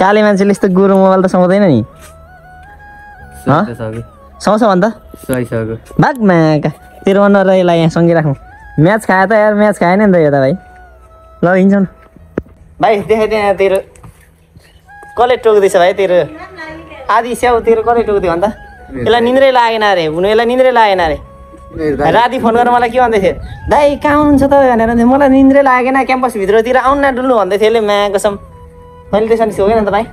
काले मान्छेले यस्तो गोरु मोबाइल त समाउँदैन नि? सुहाउँछ भन् त भाग म्याका तेरो अनुहार यसलाई यहाँ सँगै राखौँ। म्याच खायो त यार म्याच खाएन नि त यो त भाइ। ल हिँड्छौँ न। भाइ देखाइदिएँ यहाँ तेरो। कसले टोक्दैछ भाइ तेरो? आधी स्याउ तेरो कसले टोक्दियो भन् त यसलाई निन्द्रै लागेन अरे हुनु यसलाई निन्द्रै लागेन अरे। राति फोन गरेर मलाई के भन्दै थियो? दाइ कहाँ हुनुहुन्छ त भनेर भन्दै, मलाई निन्द्रै लागेन क्याम्पसभित्रतिर आउनु न डुल्नु भन्दै थियो। यसले म्या कसम। मैले त्यसो भने हो त भाइ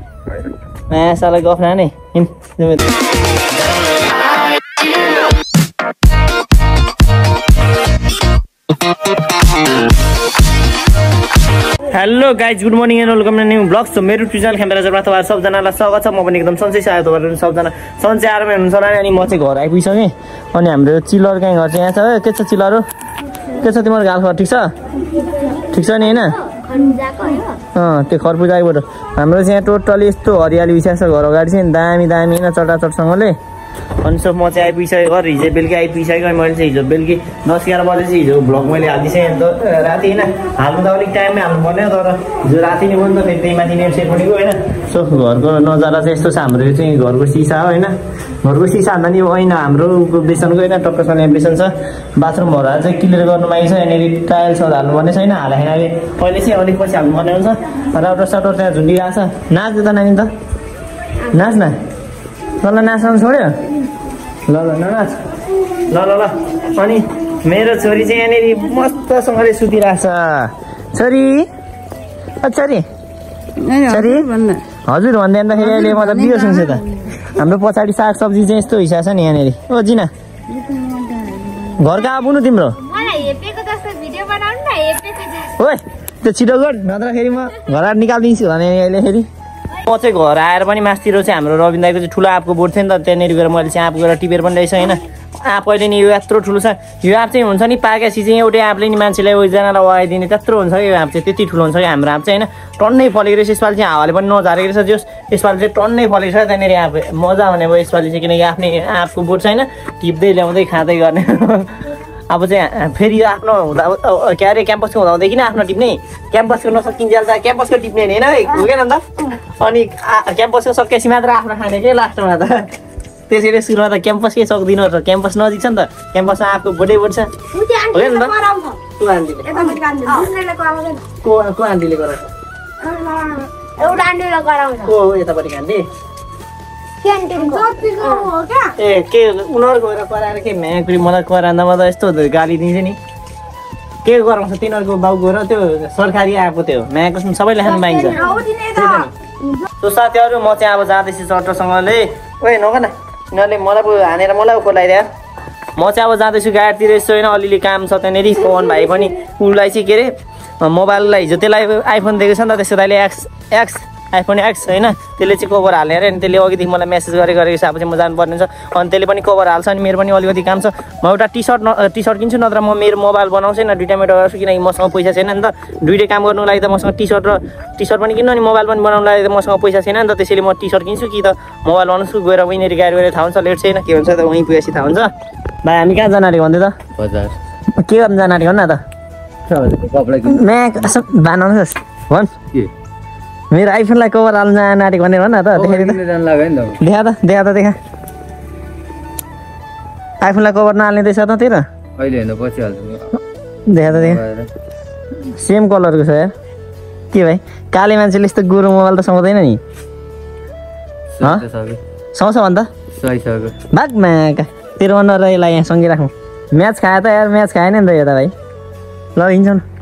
म्या साला गफ नै हिँड जाउँ यता। Hello guys good morning and welcome new blog so मेरो ट्युजन क्यामेरा तपाईँहरू सबजनालाई स्वागत छ म पनि एकदम सन्चै छ तपाईँहरू सबजना सन्चै आरामै हुनुहुन्छ होला अनि म चाहिँ घर आइपुगिसकेँ अनि हाम्रो चिलर कहीँ घर चाहिँ यहाँ छ के छ चिलर के छ तिम्रो गाल ठिक छ ठिक छ नि होइन त्यो खरपुजाबाट हाम्रो चाहिँ यहाँ टोटली यस्तो हरियाली बिछाएको छ घर अगाडि चाहिँ दामी दामी होइन चटाचटसँगले। अनि सो म चाहिँ आइपुगिसकेँ घर हिजो बेलुकी आइपुगिसकेँ अनि मैले चाहिँ हिजो बेलुकी दस एघार बजे चाहिँ हिजो भ्लग मैले हालिदिएँ अन्त राति होइन हाल्नु त अलिक टाइममै हाल्नु पर्ने तर हिजो राति नै पनि त फेरि त्यही माथि नेट सेट होइन। सो घरको नजारा चाहिँ यस्तो छ हाम्रो यो चाहिँ घरको सिसा हो होइन। घरको सिसा भन्दा नि होइन हाम्रो बेसनको होइन टक्कसँग बेसन छ। बाथरुमहरू चाहिँ क्लियर गर्नु मागेको छ यहाँनिर टाइल्सहरू छैन हालेको छैन। अहिले पहिले चाहिँ अलिक पछि हाल्नुपर्ने हुन्छ। राउटर साउटर त्यहाँ झुन्डिरहेको छ। नाच त नानी त? नाच न ल ल नाच्न छोड्यो? ल ल ननाच। ल ल ल। अनि मेरो छोरी चाहिँ यहाँनिर मस्तसँगले सुतिरहेछ छोरी? ओ छोरी। छोरी? हजुर भन्दै अन्तखेरि अहिले म त बियो सुन्छु त। हाम्रो पछाडि साग सब्जी चाहिँ यस्तो हिसाब छ नि यहाँनिर। ओ जिना। घर कहाँ बुनु तिम्रो? मलाई हेपेको जस्तो भिडियो बनाउनु न हेपेको जस्तो। ओए त्यो छिटो गर। नत्र फेरि म घर निकालिदिन्छु भने अहिले फेरि। म चाहिँ घर आएर पनि मासतिर चाहिँ हाम्रो रविन दाईको चाहिँ ठुलो एपको बोर्ड थियो नि त त्यहाँनिर गएर मैले चाहिँ एप गएर टिपेर पनि ल्याइस होइन? एप अहिले नि यो यत्रो ठुलो छ। यो एप चाहिँ हुन्छ नि पाकेपछि चाहिँ एउटै एपले नि मान्छेलाई ओइजनालाई वाइदिने त्यत्रो हुन्छ यो एप चाहिँ? त्यति ठुलो हुन्छ कि हाम्रो एप चाहिँ होइन? टन्नै फलेको रहेछ यसपालि चाहिँ हावाले पनि नझारेको रहेछ जस। यसपालि चाहिँ टन्नै फलेको छ त्यहाँनिर एप मजा आउने भयो यसपालि चाहिँ किनकि आफ्नै एपको बोर्ड छ होइन? टिप्दै ल्याउँदै खाँदै गर्ने। अब चाहिँ फेरि यो आफ्नो हुँदा के अरे क्याम्पसको हुँदाहुँदै किन आफ्नो टिप्ने क्याम्पसको नसकिन्जेल त क्याम्पसको टिप्ने नि होइन है हुँदैन नि त अनि क्याम्पसको सकेपछि मात्र आफ्नो खाने के लास्टमा त? त्यसैले सुरुमा त क्याम्पसकै सक्दिनँ र क्याम्पस नजिक छ नि त। क्याम्पसमा आएको बोटै बोट छ। होइन आन्टीले? त? को आन्टीले गराएको एउटा आन्टीले कराउँछ को हो यतापट्टि आन्टी? हो क्या ए के उनीहरू गएर कराएर के म्याक्री मलाई कराउँदामा त यस्तो गाली दिन्छ नि। के गराउँछ? तिनीहरूको बाउ गएर त्यो सरकारी आएको त्यो। म्याको सबैले खानु पाइन्छ। आउँदिने त। सो साथीहरू म चाहिँ अब जाँदैछु चट्टसँगले ओए नग न। यिनीहरूले मलाई पो हानेर मलाई उको लगाइदियो म चाहिँ अब जाँदैछु गाडीतिर। यसो होइन अलिअलि काम छ त्यहाँनिर। पवन भाइ पनि उसलाई चाहिँ के अरे मोबाइललाई हिजो त्यसलाई आइफोन दिएको छ नि त त्यसको दाइले एक्स एक्स आइफोन एक्स होइन? त्यसले चाहिँ कभर हाल्ने अरे अनि त्यसले अघिदेखि मलाई मेसेज गरे गरेको छ। अब चाहिँ म जानुपर्ने छ अनि त्यसले पनि कभर हाल्छ अनि मेरो पनि अलिकति काम छ। म एउटा टी सर्ट न टी सर्ट किन्छु नत्र म मेरो मोबाइल बनाउँछु न दुइटा मेरो गर्छु किनकि मसँग पैसा छैन नि त। दुइटै काम गर्नुको लागि त मसँग टी सर्ट र टी सर्ट पनि किन्नु अनि मोबाइल पनि बनाउनु लागि त मसँग पैसा छैन नि त। त्यसैले म टी सर्ट किन्छु कि त। मोबाइल बनाउँछु गएर उनीहरू गाडी गएर थाहा हुन्छ लेट छैन के हुन्छ त वहीँ पुगेपछि थाहा हुन्छ। भाइ हामी कहाँ जान अरे भन्दै त? बजार। के गर्नु जान अरे भन् न त? बनाउनुहोस् भन् के? मेरो आइफोनलाई कभर हाल्नु जान आँटेको भनेर भन् न त त देखा त देखा त देखा। आइफोनलाई कभर नहाल्ने रहेछ त पछि हाल्छु देखा त देखा। सेम कलरको छ यार। के भाइ? काले मान्छेले यस्तो गोरु मोबाइल त समाउँदैन नि। हँ? सुहाइसक्यो। समाउँछ भन् त सुहाइसक्यो। भाग म्याका तेरो अनुहार यसलाई यहाँ सँगै राखौँ। म्याच खायो त यार। म्याच खाएन नि त यो त भाइ। ल हिँड्छौँ न।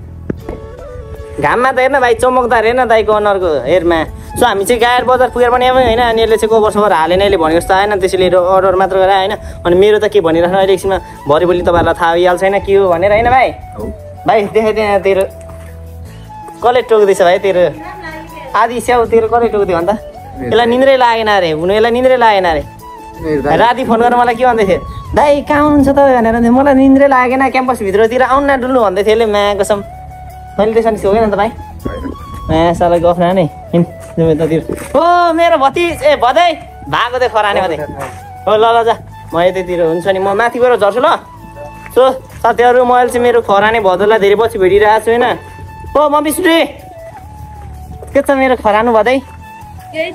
घाममा त हेर्न भाइ चमकदार हेर्न दाइको अनुहारको हेरमा। सो हामी चाहिँ गायर बजार पुगेर पनि आयौँ होइन अनि यसले चाहिँ कभर सबर हालेन यसले भनेको जस्तो आएन त्यसैले अर्डर मात्र गरेर होइन अनि मेरो त के भनिरहेको अहिले एकछिनमा? भरे भोलि तपाईँहरूलाई थाहा भइहाल्छ होइन के हो भनेर होइन भाइ? भाइ देखाइदिएँ यहाँ तेरो। कसले टोक्दैछ भाइ तेरो? आधी स्याउ तेरो कसले टोक्दियो भन् त यसलाई निन्द्रै लागेन अरे हुनु यसलाई निन्द्रै लागेन अरे। राति फोन गरेर मलाई के भन्दै थियो दाइ कहाँ हुनुहुन्छ त भनेर भन्दै, मलाई निन्द्रै लागेन क्याम्पसभित्रतिर आउनु न डुल्नु भन्दै थियो यसले म्या कसम। मैले त्यसो भने होइन त भाइ म्या साला गफ नै हिँड यतातिर। ओ मेरो भति ए भदै। भएको थियो खराने भदै। हो ल ल जा। म यतैतिर हुन्छ नि म माथि गएर झर्छु ल। सो साथीहरू मैले चाहिँ मेरो खराने भदोलाई धेरै पछि भेटिरहेको छु होइन? ओ म बिस्ट्री के छ मेरो खरानु भदै? यही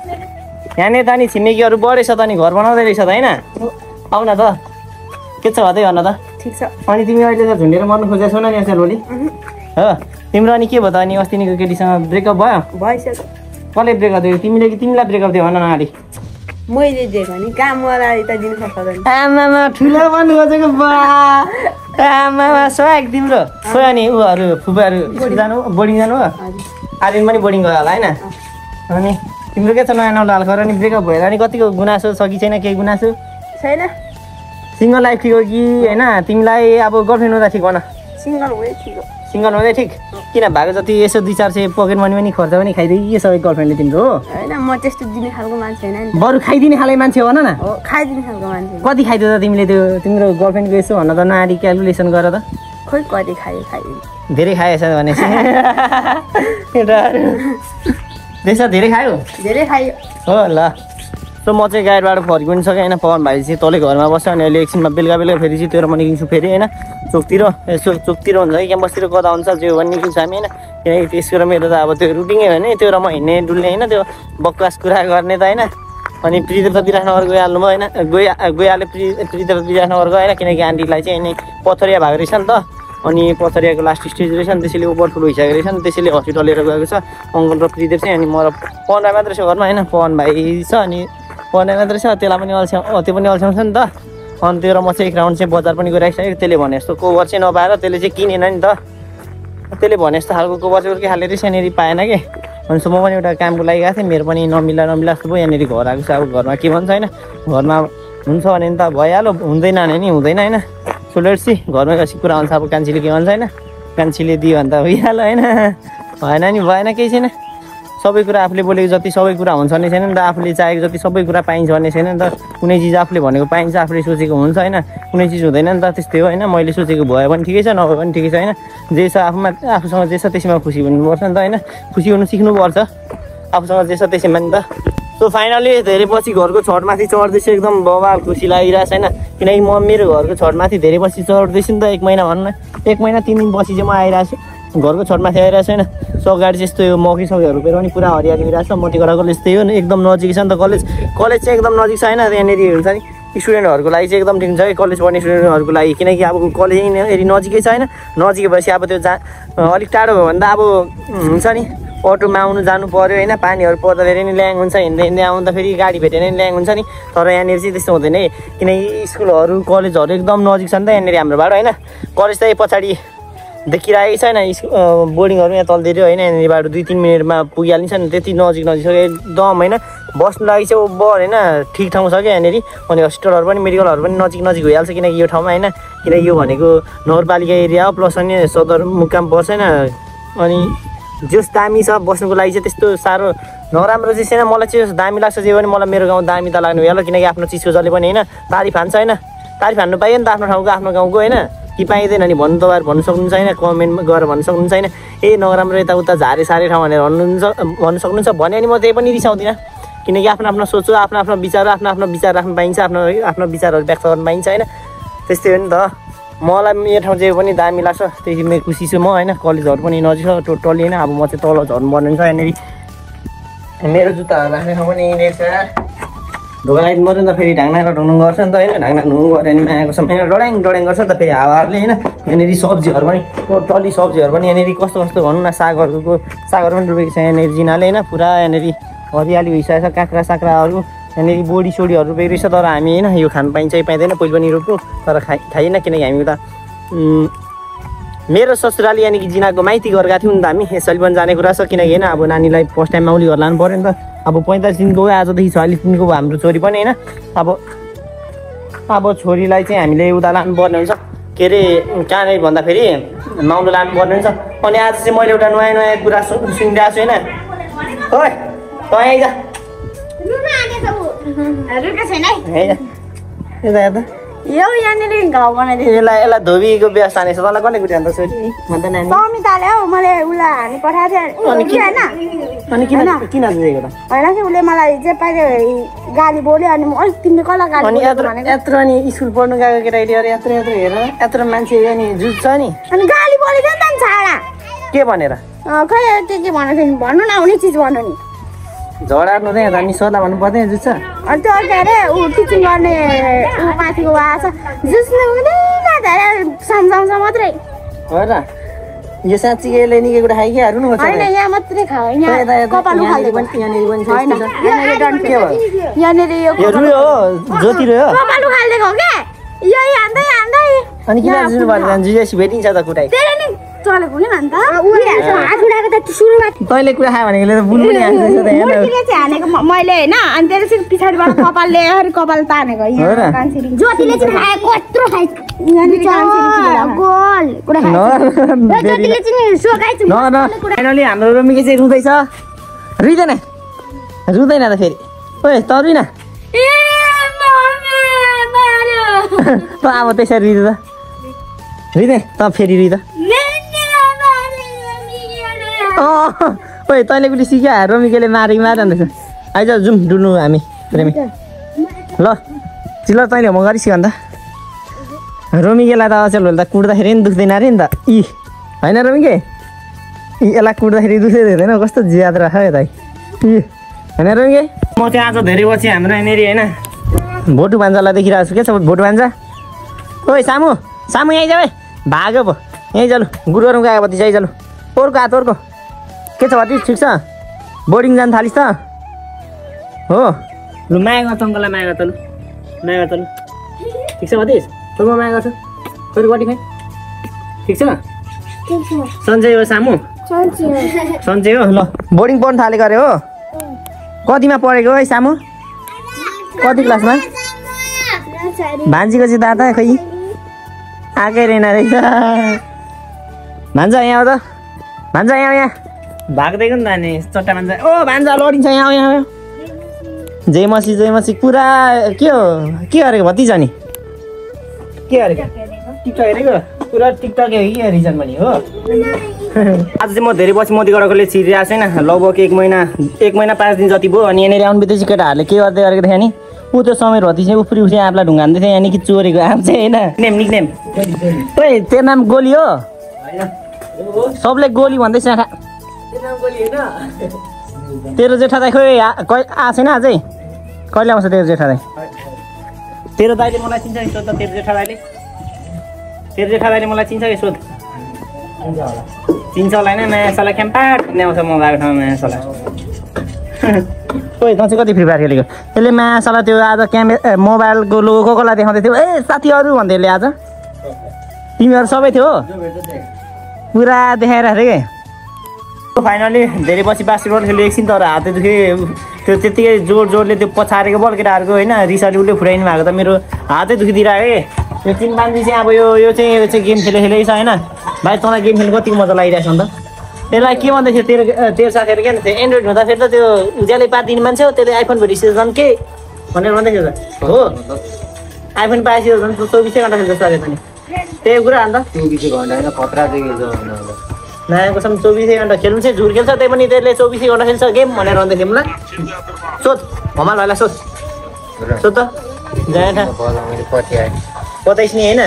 यहाँनिर त नि छिमेकीहरू बढेछ त नि घर बनाउँदै रहेछ त होइन? आउ न त। के छ भन्दै भन त? ठिक छ। अनि तिमी अहिले त झुन्डेर मर्नु खोजेको छौ न नि अचेल भोलि हो। तिम्रो अनि के भयो त? अनि अस्तिनिको केटीसँग ब्रेकअप भयो? भइसक्यो। कसले ब्रेकअप दियो तिमीले कि तिमीलाई ब्रेकअप दियो भन न मैले दिएको नि। त आमामा ठुलो खोजेको बा। आमामा सोहाग तिम्रो। खै अनि उहरू फुपाहरू जानु बोर्डिङ जानु हो आर्यन पनि बोर्डिङ गयो होला होइन? अनि तिम्रो के छ? नयाँ नौलो हाल खर अनि ब्रेकअप भएर अनि कतिको गुनासो छ कि छैन? केही गुनासो? छैन। सिङ्गल लाइफ ठिक हो कि होइन? तिमीलाई अब गर्लफ्रेन्ड हुँदा ठिक भन सिङ्गल हुँदै ठिक हो। सिङ्गल हुँदै ठिक। किन भएको जति यसो दुई चार सय पकेट मनी पनि खर्च पनि खाइदिए सबै गर्लफ्रेन्डले तिम्रो? हो होइन म त्यस्तो दिने खालको मान्छे होइन नि बरु खाइदिने खाले मान्छे हो भन न। हो खाइदिने खालको मान्छे कति खाइदियो त तिमीले त्यो तिम्रो गर्लफ्रेन्डको यसो भन त नारी क्यालकुलेसन गर त। खोइ कति खायो खाइदिने धेरै खाएछ त्यसो धेरै खायो। धेरै खायो। हो ल। सो म चाहिँ गाडीबाट फर्किनु पनि सकेँ होइन? पवन भाइ चाहिँ तलै घरमा बस्छ अनि अहिले एकछिनमा बेलुका बेलुका फेरि चाहिँ तेह्र पनि निस्किन्छु फेरि होइन? चोकतिर यसो चोकतिर हुन्छ कि क्याम्पसतिर? कता हुन्छ त्यो पनि निस्किन्छ हामी होइन? किनकि त्यसको र मेरो त अब त्यो रुटिनै हो नि त्यो र म हिँड्ने डुल्ने होइन? त्यो बकवास कुरा गर्ने त होइन? अनि प्रिदेव त विराटनगर गइहाल्नु भयो होइन? गइ गइहाल्यो प्रि प्रिदेव विराटनगर गयो होइन किनकि आन्टीलाई चाहिँ अनि पथरिया भएको रहेछ नि त। अनि पथरियाको लास्ट स्टेज रहेछ नि त्यसैले ओभरफुल भइसकेको रहेछ नि त्यसैले हस्पिटल लिएर गएको छ। अङ्कल र प्रिदेव चाहिँ अनि म र पवन भाइ मात्रै छ घरमा होइन? पवन भाइ छ अनि पवन भाइ मात्रै छ त्यसलाई पनि अल्छ्या अँ, त्यो पनि अल्छ्याउँछ नि त। अनि त्यो र म चाहिँ एक राउन्ड चाहिँ बजार पनि गइराखिसकेको त्यसले भने जस्तो कोभर चाहिँ नपाएर त्यसले चाहिँ किनेन नि त। त्यसले भने जस्तो खालको कोभर चाहिँ उर्कै हालेर यहाँनिर पाएन कि? अनि सो म पनि एउटा कामको लागि गएको थिएँ। मेरो पनि नमिला नमिला जस्तो भयो। यहाँनिर घर आएको छ। अब घरमा के भन्छ होइन? घरमा हुन्छ भने त भइहाल्यो। हुँदैन भने नि हुँदैन होइन? सो लेट्सी घरमा कसी कुरा हुन्छ। अब कान्छीले के भन्छ होइन? कान्छीले दियो भने त भइहाल्यो होइन? भएन नि भएन केही छैन। सबै कुरा आफूले बोलेको जति सबै कुरा हुन्छ भन्ने छैन नि त? आफूले चाहेको जति सबै कुरा पाइन्छ भन्ने छैन नि त? कुनै चिज आफूले भनेको पाइन्छ आफूले सोचेको हुन्छ होइन? कुनै चिज हुँदैन नि त? त्यस्तै हो होइन? मैले सोचेको भयो भने ठिकै छ नभए पनि ठिकै छ होइन? जे छ आफूमा आफूसँग जे छ त्यसैमा खुसी हुनुपर्छ नि त होइन? खुसी हुनु सिक्नुपर्छ आफूसँग जे छ त्यसैमा नि त? सो फाइनली धेरै पछि घरको छतमाथि चढ्दैछु एकदम बबाल खुसी लागिरहेको छैन किनकि म मेरो घरको छतमाथि धेरै पछि चढ्दैछु नि त एक महिना भनौँ एक महिना तिन दिन पछि चाहिँ म आइरहेको छु घरको छतमाथि आइरहेको छु होइन सो अगाडि चाहिँ यस्तो यो मकै सकीहरू पेर पनि पुरा हरियाली भइरहेको छ। मोतीगढा कलेज त्यही हो नि एकदम नजिक छ नि त कलेज। कलेज चाहिँ एकदम नजिक छ होइन यहाँनिर हुन्छ नि। स्टुडेन्टहरूको लागि चाहिँ एकदम ठिक छ है कलेज पढ्ने स्टुडेन्टहरूको लागि। किनकि अब कलेज यहाँनिर नजिकै छ होइन नजिकै भएपछि अब त्यो जहाँ अलिक टाढो भयो भने त अब हुन्छ नि अटोमा आउनु जानु पऱ्यो होइन। पानीहरू पर्दाखेरि नि ल्याङ हुन्छ हिँड्दै हिँड्दै आउँदाखेरि गाडी भेटेर नि ल्याङ हुन्छ नि। तर यहाँनिर चाहिँ त्यस्तो हुँदैन है। किनकि स्कुलहरू कलेजहरू एकदम नजिक छ नि त यहाँनिर हाम्रोबाट होइन। कलेज चाहिँ पछाडि देखिरहेको छैन बोर्डिङहरू यहाँ तलतिर होइन यहाँनिरबाट दुई तिन मिनटमा पुगिहालिन्छ नि त्यति नजिक नजिक छ एकदम होइन। बस्नु लागि चाहिँ ओभर होइन ठिक ठाउँ छ क्या यहाँनिर। अनि हस्पिटलहरू पनि मेडिकलहरू पनि नजिक नजिक भइहाल्छ किनकि यो ठाउँमा होइन किनकि यो भनेको नगरपालिका एरिया हो प्लस अनि सदरमुकाम पर्छ होइन। अनि जस दामी छ बस्नुको लागि चाहिँ त्यस्तो साह्रो नराम्रो चाहिँ छैन। मलाई चाहिँ दामी लाग्छ जे पनि मलाई मेरो गाउँ दामी त लाग्नु भइहाल्यो किनकि आफ्नो चिजको जसले पनि होइन तारिफ हान्छ होइन। तारिफ हान्नु पाइयो नि त आफ्नो ठाउँको आफ्नो गाउँको होइन। कि पाइँदैन नि भन्नु तपाईँहरू भन्नु सक्नुहुन्छ होइन कमेन्टमा गएर भन्नु सक्नुहुन्छ होइन ए नराम्रो यताउता झारे सारे ठाउँ भनेर भन्नुहुन्छ भन्नु सक्नुहुन्छ भने अनि म त्यही पनि रिसाउँदिनँ। किनकि आफ्नो आफ्नो सोच आफ्नो आफ्नो विचार आफ्नो आफ्नो विचार राख्नु पाइन्छ आफ्नो आफ्नो विचारहरू व्यक्त गर्नु पाइन्छ होइन? त्यस्तै हो नि त। मलाई मेरो ठाउँ चाहिँ पनि दामी लाग्छ त्यही मेरो खुसी छु म होइन? कलेजहरू पनि नजिक छ टोटली होइन? अब म चाहिँ तल झर्नु पर्ने छ यहाँनिर। मेरो जुत्ताहरू राख्ने ठाउँ पनि यहीँनिर छ। ढोका लाइट मऱ्यो नि त फेरि ढाङ्ना ढुङ्नु गर्छ नि त होइन ढाङ्ना ढुङ्नु गऱ्यो भने मायाको समय डड्याङ डड्याङ गर्छ त फेरि हावाहरूले होइन यहाँनिर सब्जीहरू पनि टोटली सब्जीहरू पनि यहाँनिर कस्तो कस्तो भनौँ न सागहरूको सागहरू पनि रोपेको छ यहाँनिर जिनाले होइन पुरा यहाँनिर हरियाली भइसकेको छ काँक्रा साक्राहरू यहाँनिर बोडी सोडीहरू रोपेको रहेछ तर हामी होइन यो खानु पाइन्छ पाइँदैन पहिले पनि रोप्यौँ तर खाइ खाइएन किनकि हामी उता मेरो ससुराली यानि जिनाको माइती गएको थियौँ नि त हामी यसरी पनि जाने कुरा छ किनकि होइन अब नानीलाई फर्स्ट टाइम माउली घर लानु पऱ्यो नि त। अब पैँतालिस दिनको भयो आजदेखि छयालिस दिनको भयो हाम्रो छोरी पनि होइन। अब अब छोरीलाई चाहिँ हामीले उता लानुपर्ने हुन्छ। के अरे कहाँनिर भन्दाखेरि माउलो लानुपर्ने हुन्छ। अनि आज चाहिँ मैले एउटा नयाँ नयाँ कुरा सु सुनिरहेको छु होइन। ओइ तँ यता यता। यो यहाँनिर घाउ बनाइदियो यसलाई यसलाई धोबीको व्यवस्था हानेछ तँलाई कसले कुट्यो अन्त छोरी भन्दा नानी समिताले हौ मैले उसलाई हानी पठाएको थिएँ होइन अनि किन किन दिएको त होइन कि उसले मलाई जे पाइदियो गाली बोल्यो अनि अलिक तिमीले कसलाई गाली अनि यत्रो भनेको यत्रो अनि स्कुल पढ्नु गएको केटाकेटी अरे यत्रो यत्रो हेर यत्रो मान्छे अनि जुझ्छ नि अनि गाली बोलेको नि त नि छाडा के भनेर खै के के भन्नु थियो नि भन्नु नहुने चिज भन्नु नि झडा नहुँदै यता नि सोधा भन्नु पर्दैन जुत्छ अनि त्यो के अरे ऊ टिचिङ गर्ने ऊ माथिको आएको छ। जुस्नु हुँदैन सम्झाउँछ मात्रै। हो र यो साँच्ची यसले निकै कुरा खाइ हाल्नु न होइन यहाँ मात्रै खायो। यहाँ कपाल उखाल्दै पनि यहाँनिर पनि छ, होइन। यस्तो छ। यहाँनिर यो यो रुयो हो? ज्योति रुयो? कपाल उखालिदिएको हो क्या? यही हान्दै हान्दै। अनि किन जुन भएर जुजेसी भेटिन्छ त कुटाइ त्यसले नि चलेको नि अन्त हात उडाएको त सुरुमा तैँले कुरा खायो भनेको हानेको म- मैले होइन अनि त्यसले चाहिँ पछाडिबाट कपालले कपाल तानेको हो र? ज्योतिले चाहिँ खाएको कत्रो गोल कुरा ज्योतिले चाहिँ सोकाइ न न फाइनली हाम्रो रोमिके चाहिँ रुँदैछ रुँदैन रुँदैन त फेरि ओए त रुइन त अब त्यसरी रुँदै त रुँदै त फेरि रुँइ त ओए तैँले पनि सिक्या रोमिकेले मारेको मार भन्दैछ। आइज जाउँ डुल्नु हामी प्रेमी। ल चिल्ल तैँले म गरिसिक अन्त। रोमिकेलाई त अचेल त कुट्दाखेरि नि दुख्दैन अरे नि त। इ होइन रोमिके? इ यसलाई कुट्दाखेरि दुख्दै हुँदैन कस्तो ज्याद राख यता इ होइन रोमिके? म चाहिँ आज धेरै पछि हाम्रो यहाँनिर होइन? भोटु भान्जालाई देखिरहेको छु के छ भोटु भान्जा ओइ सामु सामु यहीँ जाऊ है भाग्यो पो यहीँ जालु गुरुहरू गएको चाहिँ जालु तोर्को आ तोर्को के छ भति ठिक छ? बोर्डिङ जानु थालिस् त। हो। लु माया गर्छ अङ्कललाई माया गर्छ लु माया गर्छ लु ठिक छ भतिस तँ म माया गर्छु। छोरी बटी खै ठिक छ? सन्चै हो सामु। सन्चै हो। ल बोर्डिङ पढ्नु थालेको अरे हो। कतिमा पढेको है सामु? कति क्लासमा? भान्जीको चाहिँ दादा खै आएकै रहेन रहेछ। भान्जा यहाँ त। भान्जा यहाँ यहाँ। भाग्दैको नि त अनि चट्टा भान्जा ओ भान्जा लडिन्छ यहाँ यहाँ जय मसी जय मसी पुरा के हो? के गरेको भतिजा नि? के गरेको? टिकटक हेरेको? पुरा टिकटक हो कि रिजन पनि हो? आज चाहिँ म धेरै पछि मोदी गडाकोले छिरिरहेको छैन। लगभग एक महिना एक महिना पाँच दिन जति भयो अनि यहाँनिर आउनु बित्तिकै केटाहरूले के गर्दै गरेको थियो नि? ऊ त्यो समय भति चाहिँ उफ्री उफ्री आँपलाई ढुङ्गान्दै थियो यहाँनिर कि चोरेको आँप चाहिँ होइन। नेम निक नेम तेरो नाम गोली हो? सबले गोली भन्दैछ तेरो जेठा दाइ खोइ आ- कै आएको छैन अझै? कहिले आउँछ तेरो जेठा दाइ तेरो दाइले मलाई चिन्छ कि सोध त तेरो जेठा दाइले तेरो जेठा दाइले मलाई चिन्छ कि सोध? चिन्छ होला होइन नयाँ साला क्याम्पाट आउँछ म गएको ठाउँमा नयाँ साला। ओइ तँ चाहिँ कति फ्री फायर खेलेको? यसले माया साला त्यो आज क्यामे ए, मोबाइलको लोगो कसलाई देखाउँदै थियो। ए साथीहरू भन्दै यसले आज। तिमीहरू सबै थियो हो। पुरा देखाएर अरे के? फाइनली धेरै पछि बास्केटबल खेल्यो एकछिन तर हातै दुखे त्यो त्यत्तिकै जोड जोडले त्यो पछारेको बल केटाहरूको होइन रिसले उसले फुटाइनु भएको त मेरो हातै दुखिदिरहेको के? यो चिम्पान्जी चाहिँ अब यो यो चाहिँ यो चाहिँ गेम खेले खेलेको छ होइन। भाइ तँलाई गेम खेल्नु कतिको मजा लागिरहेछ अन्त? त्यसलाई के भन्दै थियो तेरो तेरो साथीहरू के भन्दै थियो एन्ड्रोइड हुँदाखेरि त त्यो उज्याले पारिदिने मान्छे हो त्यसले आइफोन भेटिसक्यो झन् के? भनेर भन्दै थियो त। हो। आइफोन पाएपछि झन् चौबिसै घन्टा खेल्छ साथी पनि। त्यही कुरा अन्त चौबिसै घन्टा होइन खतरा चाहिँ खेल्छ भन्दा नयाँ कसम चौबिसै घन्टा खेल्नु चाहिँ झुर खेल्छ त्यही पनि त्यसले चौबिसै घन्टा खेल्छ गेम भनेर भन्दै थियो मलाई सोध हमाल भाइलाई सोध। सोध त। बताइस् नि होइन?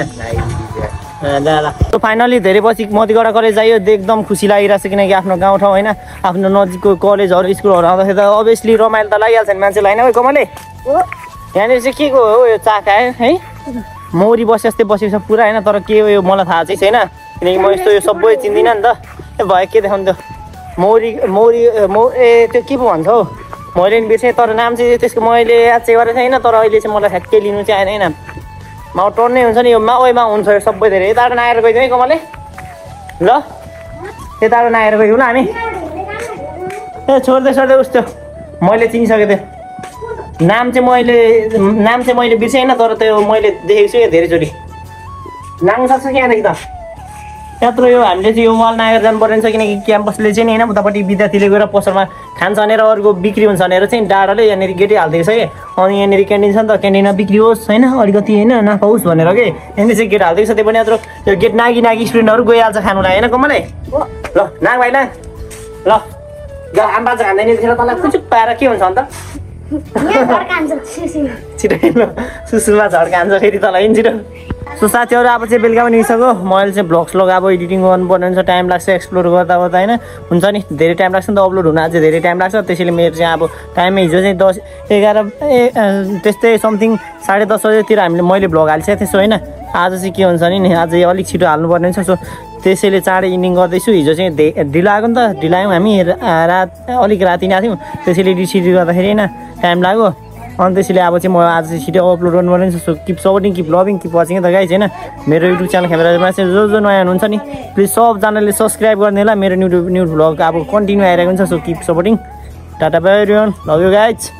फाइनली धेरै पछि मतिगढा कलेज आयो एकदम खुसी लागिरहेको छ किनकि आफ्नो गाउँठाउँ होइन? आफ्नो नजिकको कलेजहरू स्कुलहरू आउँदाखेरि त अभियसली रमाइलो त लागिहाल्छ नि मान्छेलाई होइन? है। कमले यहाँनिर चाहिँ के को हो यो चाका है? मौरी बसे जस्तै बसेको छ पुरा होइन? तर के हो यो मलाई थाहा चाहिँ छैन किनकि म यस्तो यो सबै चिन्दिनँ नि त ए भयो के देखाउनु त्यो मौरी मौरी मौ ए त्यो के पो भन्छ हौ मैले नि बिर्सेँ तर नाम चाहिँ त्यसको मैले याद चाहिँ गरेको छैन तर अहिले चाहिँ मलाई ठ्याक्कै लिनु चाहिँ आएन होइन माउ टर्नै हुन्छ नि यो माउमा हुन्छ यो सबै धेरै यताबाट नआएर गइदिउँ है कमले ल यताबाट नआएर गइदिउँ ल हामी ए छोड्दै छोड्दै उस्तो मैले चिनिसकेको थिएँ नाम चाहिँ मैले नाम चाहिँ मैले बिर्सेँ तर त्यो मैले देखेको छु यो धेरैचोटि नाम सक्छ कि यहाँदेखि त त्यत्रो यो हामीले चाहिँ यो मल नआएर जानु पर्ने छ किनकि क्याम्पसले चाहिँ होइन उतापट्टि विद्यार्थीले गएर पसलमा खान्छ भनेर अर्को बिक्री हुन्छ भनेर चाहिँ डाँडाले यहाँनिर गेटै हालिदिएको छ कि? अनि यहाँनिर क्यान्टिन छ नि त क्यान्टिनमा बिक्री होस् होइन अलिकति होइन नाफा होस् भनेर कि? यहाँनिर चाहिँ गेट हालिदिएको छ त्यही पनि यत्रो यो गेट नागी नागी स्टुडेन्टहरू गइहाल्छ खानुलाई होइन कमलै? ल नाग भाइ नाग। ल आम्बा चाहिँ खाँदैन तँलाई कुचुक पाएर के हुन्छ अन्त? छिटो सुसुमा झड्कान्छ फेरि तँलाई छिटो सो साथीहरू अब चाहिँ बेलुका पनि निस्किसक्यो मैले चाहिँ भ्लग्स लग अब एडिटिङ गर्नुपर्ने हुन्छ टाइम लाग्छ एक्सप्लोर गर्दा गर्दा होइन? हुन्छ नि? धेरै टाइम लाग्छ नि त अपलोड हुन अझै धेरै टाइम लाग्छ। त्यसैले मेरो चाहिँ अब टाइमै हिजो चाहिँ दस एघार ए त्यस्तै समथिङ साढे दस बजेतिर हामीले मैले भ्लग हालिसकेको थिएँ सो होइन? आज चाहिँ के हुन्छ नि? आज अलिक छिटो हाल्नुपर्ने हुन्छ सो त्यसैले चाँडै इन्डिङ गर्दैछु। हिजो चाहिँ धे ढिलो आएको नि त ढिलो आयौँ हामी रात अलिक राति नै आएको थियौँ। त्यसैले डिसिडी गर्दाखेरि होइन? टाइम लाग्यो। अनि त्यसैले अब चाहिँ म आज चाहिँ छिटो अपलोड गर्नुपर्ने छ so keep supporting keep loving keep watching त गाइज होइन? मेरो युट्युब च्यानल क्यामेरामा चाहिँ जो जो नयाँ हुनुहुन्छ नि प्लिज सबजनाले सब्सक्राइब गर्ने होला मेरो न्यु न्यु भ्लग अब कन्टिन्यू आइरहेको हुन्छ so keep supporting tata bye everyone love you guys